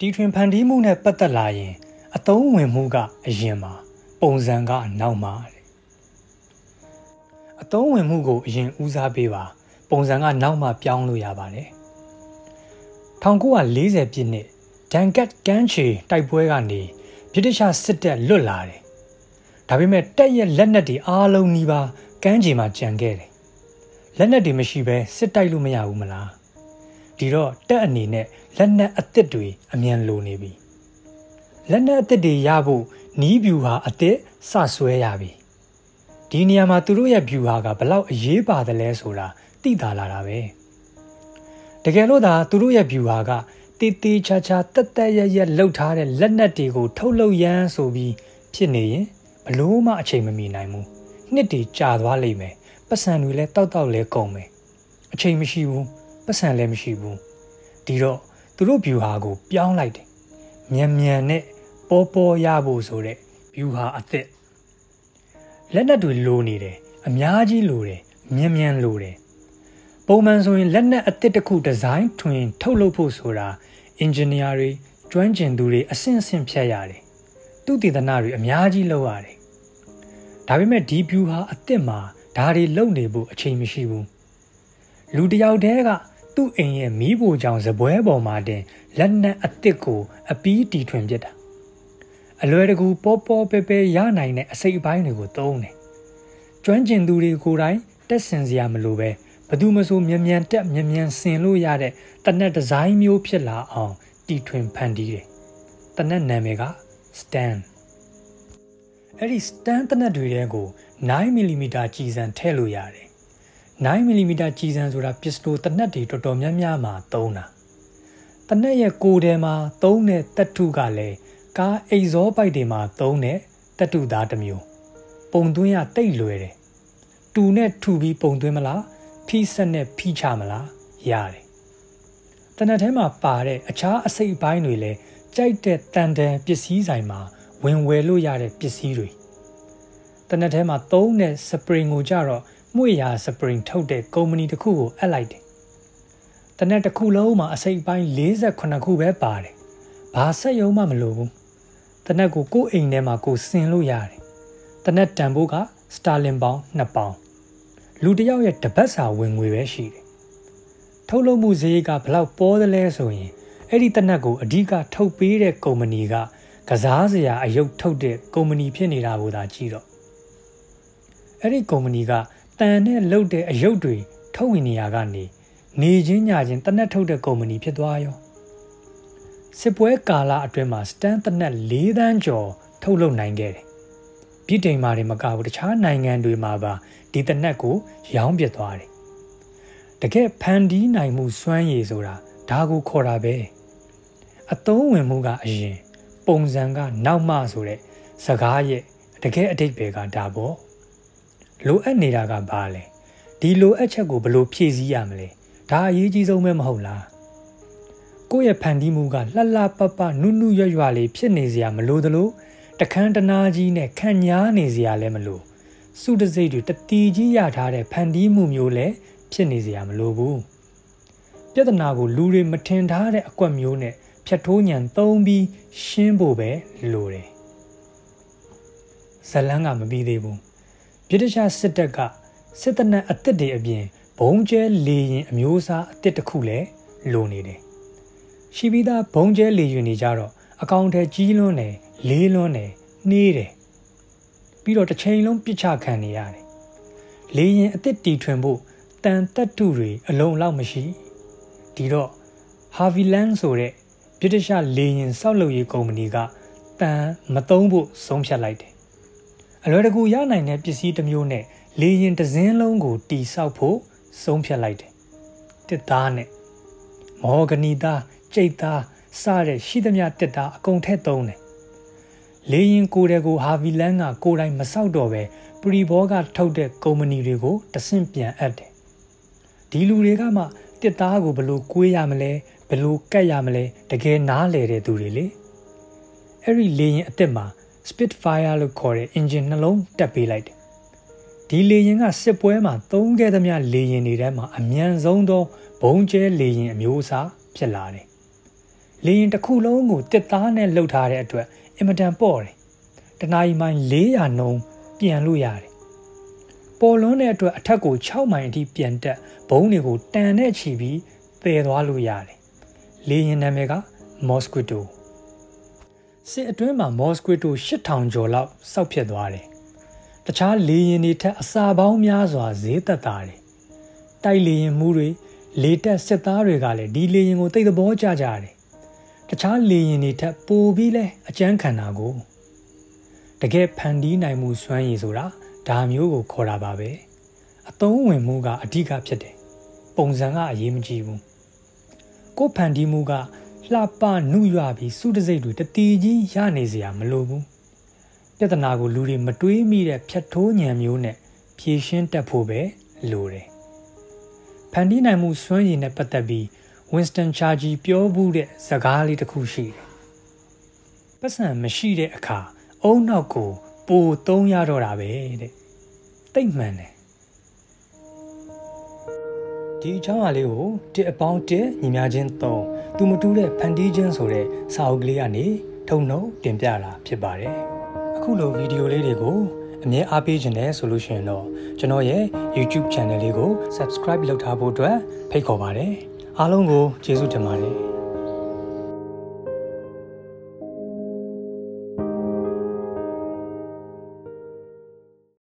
တီထွင်ဖန်တီးမှုနဲ့ပတ်သက်လာရင် အသုံးဝင်မှုကအရင်မှာပုံစံကနောက်မှာတဲ့အသုံးဝင်မှုကိုအရင်ဦးစားပေးပါ ပုံစံကနောက်မှပြောင်းလို့ရပါတယ်1940ပြည့်နှစ်ဒန်ကတ်ကန်ချီတိုက်ပွဲကနေဗြိတိရှစစ်တပ်လွတ်လာတယ်ဒါပေမဲ့တက်ရဲ့လက်နက်တွေအားလုံးနီးပါးကမ်းခြေမှာကြံခဲ့တယ်လက်နက်တွေမရှိဘဲစစ်တိုက်လို့မရဘူးမလား ဒီတော့တက်အနေနဲ့လက်နက်အသစ်တွေအမြန်လိုနေပြီလက်နက်အသစ်တွေရဖို့နီးဗျူဟာအသစ်စဆွဲရပြီဒီနေရာမှာသူတို့ရဲ့ဗျူဟာကဘလောက်အရေးပါတယ်လဲဆိုတာသိတာလာတာပဲတကယ်လို့သာသူတို့ရဲ့ဗျူဟာကတေးသေးချာချာတက်တက်ရရလှုပ်ထားတဲ့လက်နက်တွေကိုထုတ်လုပ်ရမ်းဆိုပြီးဖြစ်နေရင်ဘလို့မှအချိန်မမီနိုင်ဘူးနှစ်တွေကြာသွားလိမ့်မယ်ပတ်စံတွေလည်းတောက်တောက်လဲကုန်မယ်အချိန်မရှိဘူး ပတ်စံလည်းမရှိဘူးဒီတော့သူတို့ view ဟာကို ပြောင်းလိုက်တယ်မြန်မြန်နဲ့ပေါ်ပေါ်ရဖို့ဆိုတဲ့ view ဟာအသက်လက်နက်တွေလိုနေတယ်အများကြီးလိုတယ်မြန်မြန်လိုတယ်ပုံမှန်ဆိုရင်လက်နက်အသစ်တစ်ခုဒီဇိုင်းထွင် ထုတ်လုပ်ဖို့ဆိုတာ engineer တွေကျွမ်းကျင်သူတွေအဆင့်ဆင့်ဖြတ်ရတယ်သူတည်တနာတွေအများကြီးလုပ်ရတယ်ဒါပေမဲ့ဒီ view ဟာအသစ်မှာဒါတွေလုပ်နေဖို့အချိန်မရှိဘူးလူတယောက်တည်းက သူ့အိမ်ရဲ့မီးဖိုချောင်စပွဲပေါ်မှာတင်လက်နက်အသစ်ကိုအပီးတီထွင်ပြစ်တာအလွယ်တကူပေါ်ပေါ်ပဲပဲရနိုင်တဲ့အစိတ်အပိုင်းတွေကိုသုံးတယ်ကျွမ်းကျင်သူတွေကိုယ်တိုင်တက်ဆင်စရာမလိုပဲဘသူမဆိုမြန်မြန်တက်မြန်မြန်ဆင်လို့ရတဲ့တနက်ဒီဇိုင်းမျိုးဖြစ်လာအောင်တီထွင်ဖန်တီးတယ်တနက်နာမည်က stand အဲ့ဒီ stand တနက်တွေတဲကို9 mm ကြည်စံထည့်လို့ရတယ် 9 mm ကြည်စံဆိုတာပစ္စတိုတနက်တွေတော်တော်များများမှာသုံးတာတနက်ရဲ့ကိုယ်ထဲမှာသုံးတဲ့တတုကလည်းကားအိတ်ဇောပိုက်တွေမှာသုံးတဲ့တတုသားတစ်မျိုးပုံသွင်းရတိတ်လွယ်တယ်တူနဲ့ထူပြီးပုံသွင်းမလားဖိဆက်နဲ့ဖိချမလားရတယ်တနက်ထဲမှာပါတဲ့အခြားအစိတ်အပိုင်းတွေလည်းကြိုက်တဲ့တန်တန်ပစ္စည်းဆိုင်မှာဝင်ဝယ်လို့ရတဲ့ပစ္စည်းတွေတနက်ထဲမှာသုံးတဲ့စပရင်ကိုကြတော့ မှုရစပရင်ထုတ်တဲ့ကုမ္ပဏီတစ်ခုကိုအပ်လိုက်တယ်တနက်တစ်ခုလုံးမှာအစိတ်ပိုင်း48ခုပဲပါတယ်ဘာဆက်ယုံမှမလိုဘူးတနက်ကိုကိုယ်အိမ်ထဲမှာကိုစင်လို့ရတယ်တနက်တန်ဖိုးကစတာလင်ပေါင်း2ပေါင်လူတယောက်ရဲ့တပတ်စာဝင်ငွေပဲရှိတယ်ထုတ်လုပ်မှုဈေးကဘလောက်ပေါ်သလဲဆိုရင်အဲ့ဒီတနက်ကိုအဓိကထုတ်ပေးတဲ့ကုမ္ပဏီကကစားစရာအယုတ်ထုတ်တဲ့ကုမ္ပဏီဖြစ်နေတာကိုသာကြည့်တော့အဲ့ဒီကုမ္ပဏီက တန်နဲ့လုတ်တဲ့အယုတ်တွေထုတ်ဝင်နေရကနေနေချင်းညချင်းတနက်ထုတ်တဲ့ကုမ္ပဏီဖြစ်သွားရောစစ်ပွဲကာလအတွင်းမှာစတန်တနက်၄တန်းကျော်ထုတ်လုပ်နိုင်ခဲ့တယ်ပြည်တိန်မှာတွေမကဘူးတခြားနိုင်ငံတွေမှာပါဒီတနက်ကိုရောင်းပြသွားတယ်တကယ်ဖန်တီးနိုင်မှုစွမ်းရည်ဆိုတာဒါကိုခေါ်တာပဲအသုံးဝင်မှုကအရင် ပုံစံကနောက်မှဆိုတဲ့စကားရဲ့တကယ်အတိတ်ပဲကဒါပေါ့ လိုအပ်နေတာကဘာလဲဒီလိုအပ်ချက်ကိုဘယ်လိုဖြည့်ဆည်းရမလဲဒါအရေးကြီးဆုံးပဲမဟုတ်လားကိုယ့်ရဲ့ဖန်တီးမှုကလှလှပပနုနုရွရွလေးဖြစ်နေစရာမလိုသလိုတခန်းတနာကြီးနဲ့ခံညားနေစရာလည်းမလိုစုတစိတ်တွေတတီကြီးရထားတဲ့ဖန်တီးမှုမျိုးလည်းဖြစ်နေစရာမလိုဘူးပြဿနာကိုလူတွေမထင်ထားတဲ့အကွက်မျိုးနဲ့ဖြတ်ထိုးညံသုံးပြီးရှင်းဖို့ပဲလိုတယ်ဇလန်းကမပြီးသေးဘူး ဗြိတိရှစစ်တပ်ကစစ်တနက်အသစ်တွေအပြင်ဘုံကျဲလေရင်အမျိုးအစားအသစ်တစ်ခုလည်းလိုနေတယ်ရှိပြီးသားဘုံကျဲလေရင်တွေကြတော့အကောင်ထဲကြီးလွန်းတယ်လေးလွန်းတယ်နှေးတယ်ပြီးတော့တစ်ချိန်လုံးပြစ်ချခံနေရတယ်လေရင်အသစ်တီထွင်ဖို့တန်တက်တုတွေအလုံးလောက်မရှိဒီတော့ Harvey Land ဆိုတဲ့ဗြိတိရှလေရင်စောက်လုပ်ရေးကုမ္ပဏီကတန်မသုံးဖို့ဆုံးဖြတ်လိုက်တယ် အလွယ်တကူရနိုင်တဲ့ပစ္စည်းတစ်မျိုးနဲ့လေရင်တစ်စင်းလုံးကိုတီဆောက်ဖို့ဆုံးဖြတ်လိုက်တယ်တစ်သားနဲ့မော်ဂနီသားကြိတ်သားစတဲ့ရှိသမျှတစ်သားအကုန်ထည့်သုံးတယ်လေရင်ကိုယ်တဲ့ကိုဟာဗီလန်ကကိုယ်တိုင်မဆောက်တော့ပဲပရီဘောကထုတ်တဲ့ကုမ္ပဏီတွေကိုတဆင့်ပြန်အပ်တယ်ဒီလူတွေကမှတစ်သားကိုဘလို့ကွေးရမလဲဘလို့ကတ်ရမလဲတကယ်နားလေတဲ့သူတွေလေအဲ့ဒီလေရင်အစ်စ်မှာ Spitfire လို့ခေါ်တဲ့ engine နှလုံးတက်ပေးလိုက်တယ်ဒီလေရင်ကစစ်ပွဲမှာသုံးခဲ့သမျှလေရင်တွေထဲမှာအမြန်ဆုံးသောဘုံကျဲလေရင်အမျိုးအစားဖြစ်လာတယ်လေရင်တစ်ခုလုံးကိုတစ်သားနဲ့လှုပ်ထားတဲ့အတွက်အင်မတန်ပေါ့တယ်တနာရီမိုင်400နှုန်းပြန်လို့ရတယ်ပေါ်လွန်းတဲ့အတွက်အထက်ကို6မိုင်အထိပြန်တက်ဘုံတွေကိုတန်နဲ့ချီပြီးပယ်သွားလို့ရတယ်လေရင်နာမည်က Mosquito စစ်အတွင်းမှာ Mosquito 8000ကျော်လောက်စောက်ဖြစ်သွားတယ်တခြားလေရင်တွေထက်အစာပေါင်းများစွာဈေးသက်သာတယ်တိုက်လေရင်မှုတွေလေတက်စစ်သားတွေကလည်းဒီလေရင်ကိုသိတဲ့ဘောကြကြတယ်တခြားလေရင်တွေထက်ပိုပြီးလဲအကျန်းခံတာကိုတကယ်ဖန်တီးနိုင်မှုစွမ်းရည်ဆိုတာဒါမျိုးကိုခေါ်တာပါပဲအသုံးဝင်မှုကအဓိကဖြစ်တယ်ပုံစံကအရေးမကြီးဘူးကိုဖန်တီးမှုက လှပနုရွပြီးစုတစိတ်တွေတတီကြီးရနေစရာမလိုဘူးပြဿနာကိုလူတွေမတွေးမိတဲ့ဖြတ်ထိုးညံမျိုးနဲ့ဖြေရှင်းတတ်ဖို့ပဲလိုတယ်ဖန်တီးနိုင်မှုစွမ်းရည်နဲ့ပတ်သက်ပြီး Winston Churchill ပြောဘူးတဲ့စကားလေးတစ်ခုရှိတယ်။ပတ်စံမရှိတဲ့အခါအုံနောက်ကိုပိုသုံးရတော့တာပဲတဲ့။တိတ်မှန်တယ်။ ဒီအကြောင်းအလေးကိုတစ်အပေါင်းတစ်ညီများချင်းသုံးသူမတူတဲ့ဖန်တီးခြင်းဆိုတဲ့စာအုပ်ကလေးကနေထုံနှုတ်တင်ပြတာဖြစ်ပါတယ်။အခုလိုဗီဒီယိုလေးတွေကိုအမြဲအားပေးခြင်းနဲ့ဆိုလို့ရှိရင်တော့ကျွန်တော်ရဲ့ YouTube channel လေးကို subscribe လုပ်ထားဖို့အတွက်ဖိတ်ခေါ်ပါတယ်အားလုံးကိုကျေးဇူးတင်ပါတယ်